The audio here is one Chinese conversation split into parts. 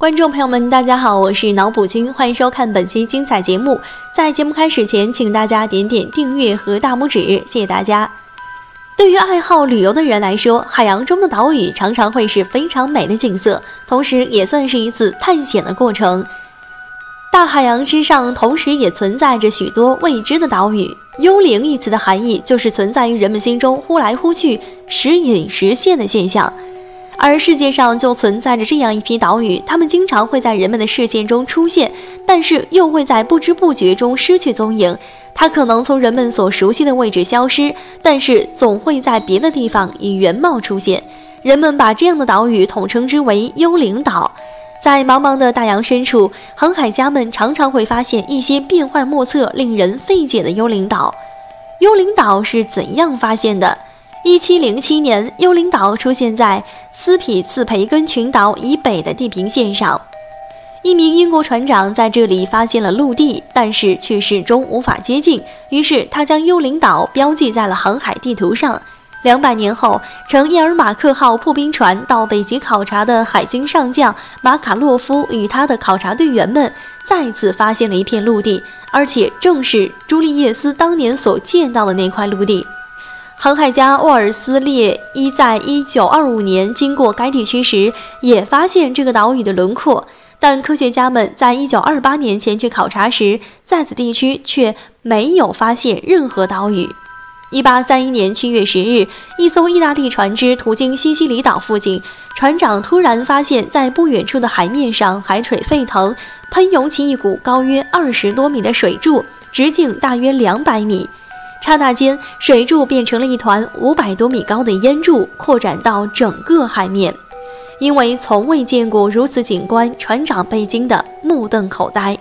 观众朋友们，大家好，我是脑补君，欢迎收看本期精彩节目。在节目开始前，请大家点点订阅和大拇指，谢谢大家。对于爱好旅游的人来说，海洋中的岛屿常常会是非常美的景色，同时也算是一次探险的过程。大海洋之上，同时也存在着许多未知的岛屿。幽灵一词的含义，就是存在于人们心中忽来忽去、时隐时现的现象。而世界上就存在着这样一批岛屿，它们经常会在人们的视线中出现，但是又会在不知不觉中失去踪影。它可能从人们所熟悉的位置消失，但是总会在别的地方以原貌出现。人们把这样的岛屿统称之为幽灵岛。在茫茫的大洋深处，航海家们常常会发现一些变幻莫测、令人费解的幽灵岛。幽灵岛是怎样发现的？一七零七年，幽灵岛出现在斯匹次培根群岛以北的地平线上。一名英国船长在这里发现了陆地，但是却始终无法接近。于是他将幽灵岛标记在了航海地图上。两百年后，乘叶尔马克号破冰船到北极考察的海军上将马卡洛夫与他的考察队员们再次发现了一片陆地，而且正是朱利叶斯当年所见到的那块陆地。航海家沃尔斯列伊在一九二五年经过该地区时，也发现这个岛屿的轮廓。但科学家们在一九二八年前去考察时，在此地区却没有发现任何岛屿。一八三一年七月十日，一艘意大利船只途经西西里岛附近，船长突然发现，在不远处的海面上海水沸腾，喷涌起一股高约二十多米的水柱，直径大约两百米。刹那间，水柱变成了一团五百多米高的烟柱，扩展到整个海面。因为从未见过如此景观，船长被惊得目瞪口呆。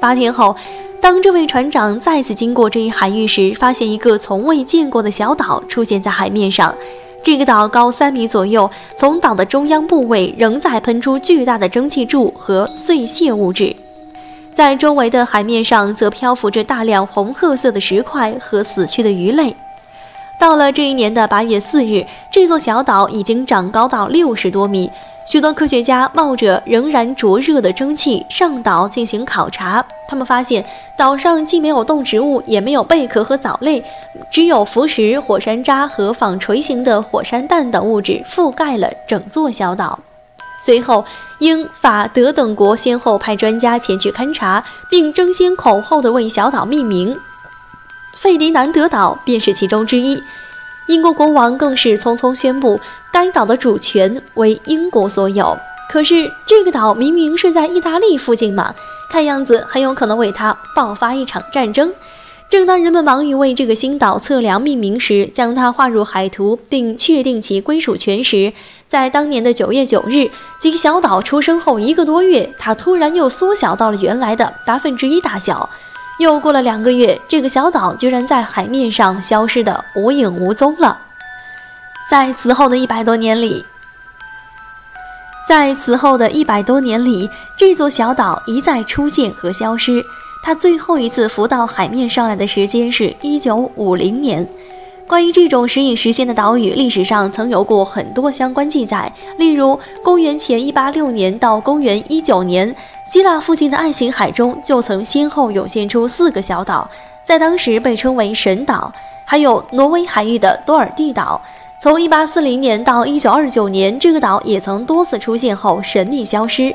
八天后，当这位船长再次经过这一海域时，发现一个从未见过的小岛出现在海面上。这个岛高三米左右，从岛的中央部位仍在喷出巨大的蒸汽柱和碎屑物质。在周围的海面上，则漂浮着大量红褐色的石块和死去的鱼类。到了这一年的八月四日，这座小岛已经长高到六十多米。许多科学家冒着仍然灼热的蒸汽上岛进行考察。他们发现，岛上既没有动植物，也没有贝壳和藻类，只有浮石、火山渣和纺锤形的火山弹等物质覆盖了整座小岛。随后，英、法、德等国先后派专家前去勘察，并争先恐后地为小岛命名。费迪南德岛便是其中之一。英国国王更是匆匆宣布，该岛的主权为英国所有。可是，这个岛明明是在意大利附近嘛，看样子很有可能为它爆发一场战争。正当人们忙于为这个新岛测量命名时，将它划入海图并确定其归属权时，在当年的九月九日，即小岛出生后一个多月，它突然又缩小到了原来的八分之一大小。又过了两个月，这个小岛居然在海面上消失得无影无踪了。在此后的一百多年里，在此后的一百多年里，这座小岛一再出现和消失。它最后一次浮到海面上来的时间是一九五零年。关于这种时隐时现的岛屿，历史上曾有过很多相关记载。例如，公元前一八六年到公元一九年，希腊附近的爱琴海中就曾先后涌现出四个小岛，在当时被称为神岛。还有挪威海域的多尔蒂岛，从一八四零年到一九二九年，这个岛也曾多次出现后神秘消失，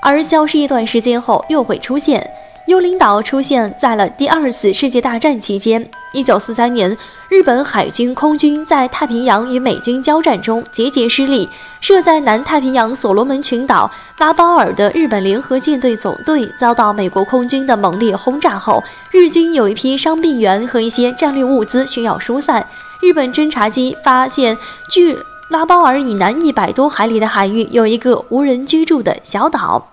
而消失一段时间后又会出现。幽灵岛出现在了第二次世界大战期间。一九四三年，日本海军空军在太平洋与美军交战中节节失利，设在南太平洋所罗门群岛拉包尔的日本联合舰队总队遭到美国空军的猛烈轰炸后，日军有一批伤病员和一些战略物资需要疏散。日本侦察机发现，距拉包尔以南一百多海里的海域有一个无人居住的小岛。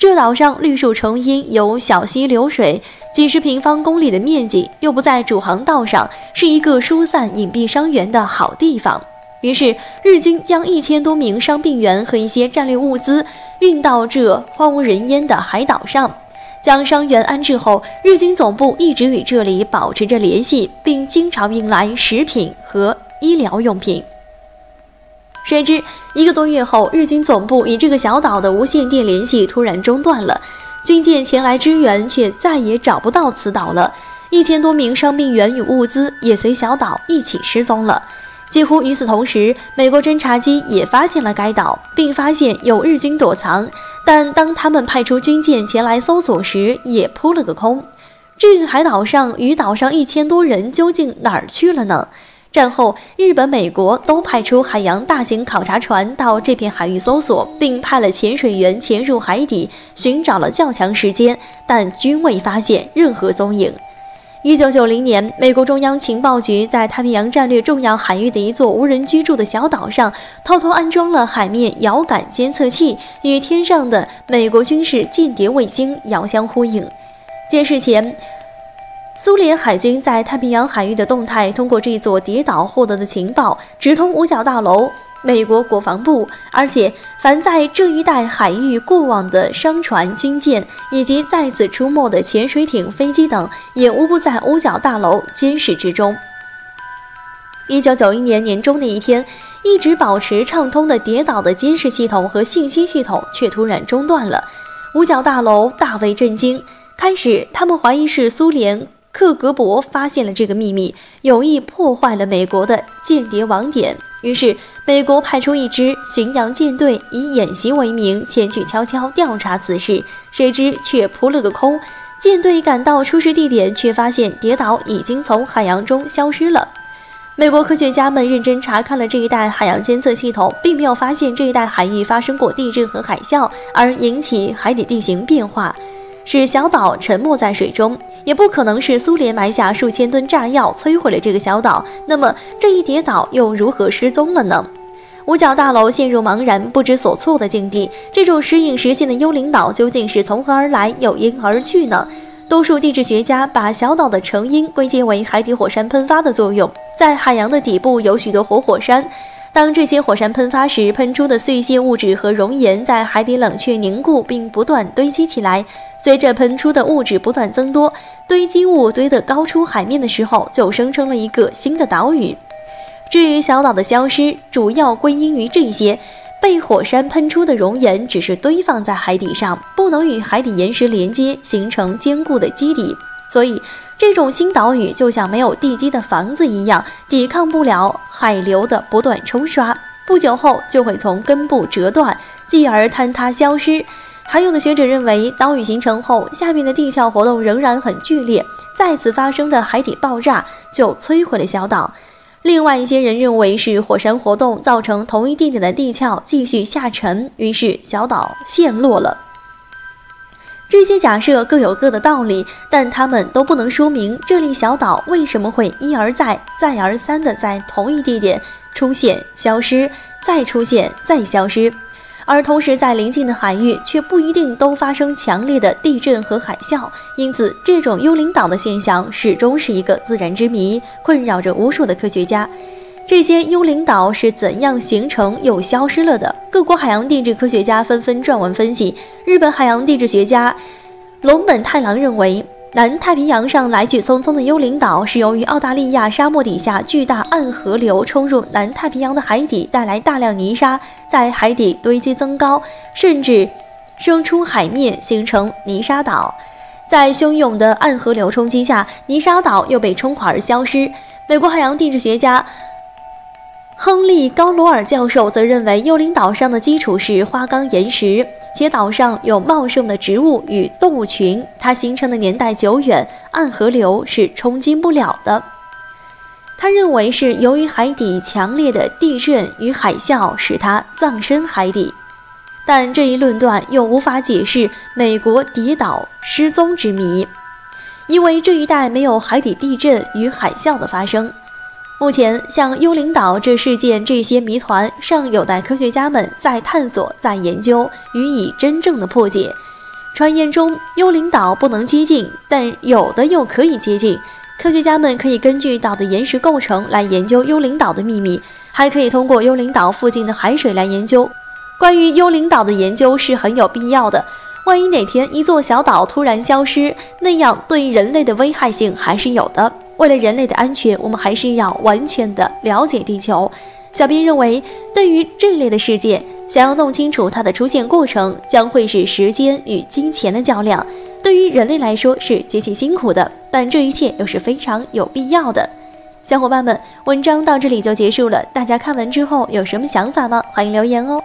这岛上绿树成荫，有小溪流水，几十平方公里的面积，又不在主航道上，是一个疏散隐蔽伤员的好地方。于是，日军将一千多名伤病员和一些战略物资运到这荒无人烟的海岛上，将伤员安置后，日军总部一直与这里保持着联系，并经常运来食品和医疗用品。谁知一个多月后，日军总部与这个小岛的无线电联系突然中断了，军舰前来支援，却再也找不到此岛了。一千多名伤病员与物资也随小岛一起失踪了。几乎与此同时，美国侦察机也发现了该岛，并发现有日军躲藏。但当他们派出军舰前来搜索时，也扑了个空。这个海岛上与岛上一千多人究竟哪儿去了呢？战后，日本、美国都派出海洋大型考察船到这片海域搜索，并派了潜水员潜入海底寻找了较长时间，但均未发现任何踪影。一九九零年，美国中央情报局在太平洋战略重要海域的一座无人居住的小岛上，偷偷安装了海面遥感监测器，与天上的美国军事间谍卫星遥相呼应。监视前，苏联海军在太平洋海域的动态，通过这座谍岛获得的情报，直通五角大楼。美国国防部，而且凡在这一带海域过往的商船、军舰，以及在此出没的潜水艇、飞机等，也无不在五角大楼监视之中。一九九一年年中的一天，一直保持畅通的谍岛的监视系统和信息系统却突然中断了。五角大楼大为震惊，开始他们怀疑是苏联。克格勃发现了这个秘密，有意破坏了美国的间谍网点。于是，美国派出一支巡洋舰队，以演习为名前去悄悄调查此事。谁知却扑了个空。舰队赶到出事地点，却发现谍岛已经从海洋中消失了。美国科学家们认真查看了这一带海洋监测系统，并没有发现这一带海域发生过地震和海啸，而引起海底地形变化。使小岛沉没在水中，也不可能是苏联埋下数千吨炸药摧毁了这个小岛。那么这一叠岛又如何失踪了呢？五角大楼陷入茫然不知所措的境地。这种时隐时现的幽灵岛究竟是从何而来，又因何而去呢？多数地质学家把小岛的成因归结为海底火山喷发的作用。在海洋的底部有许多活火山。当这些火山喷发时，喷出的碎屑物质和熔岩在海底冷却凝固，并不断堆积起来。随着喷出的物质不断增多，堆积物堆得高出海面的时候，就生成了一个新的岛屿。至于小岛的消失，主要归因于这些被火山喷出的熔岩只是堆放在海底上，不能与海底岩石连接，形成坚固的基底，所以。这种新岛屿就像没有地基的房子一样，抵抗不了海流的不断冲刷，不久后就会从根部折断，继而坍塌消失。还有的学者认为，岛屿形成后，下面的地壳活动仍然很剧烈，再次发生的海底爆炸就摧毁了小岛。另外一些人认为是火山活动造成同一地点的地壳继续下沉，于是小岛陷落了。这些假设各有各的道理，但它们都不能说明这粒小岛为什么会一而再、再而三地在同一地点出现、消失、再出现、再消失，而同时在邻近的海域却不一定都发生强烈的地震和海啸。因此，这种幽灵岛的现象始终是一个自然之谜，困扰着无数的科学家。这些幽灵岛是怎样形成又消失了的？各国海洋地质科学家纷纷撰文分析。日本海洋地质学家龙本太郎认为，南太平洋上来去匆匆的幽灵岛是由于澳大利亚沙漠底下巨大暗河流冲入南太平洋的海底，带来大量泥沙，在海底堆积增高，甚至升出海面，形成泥沙岛。在汹涌的暗河流冲击下，泥沙岛又被冲垮而消失。美国海洋地质学家。亨利·高罗尔教授则认为，幽灵岛上的基础是花岗岩石，且岛上有茂盛的植物与动物群，它形成的年代久远，暗河流是冲击不了的。他认为是由于海底强烈的地震与海啸使它葬身海底，但这一论断又无法解释美国谍岛失踪之谜，因为这一带没有海底地震与海啸的发生。目前，像幽灵岛这事件，这些谜团尚有待科学家们再探索、再研究，予以真正的破解。传言中，幽灵岛不能接近，但有的又可以接近。科学家们可以根据岛的岩石构成来研究幽灵岛的秘密，还可以通过幽灵岛附近的海水来研究。关于幽灵岛的研究是很有必要的。万一哪天一座小岛突然消失，那样对人类的危害性还是有的。为了人类的安全，我们还是要完全的了解地球。小编认为，对于这类的事件，想要弄清楚它的出现过程，将会是时间与金钱的较量。对于人类来说是极其辛苦的，但这一切又是非常有必要的。小伙伴们，文章到这里就结束了。大家看完之后有什么想法吗？欢迎留言哦。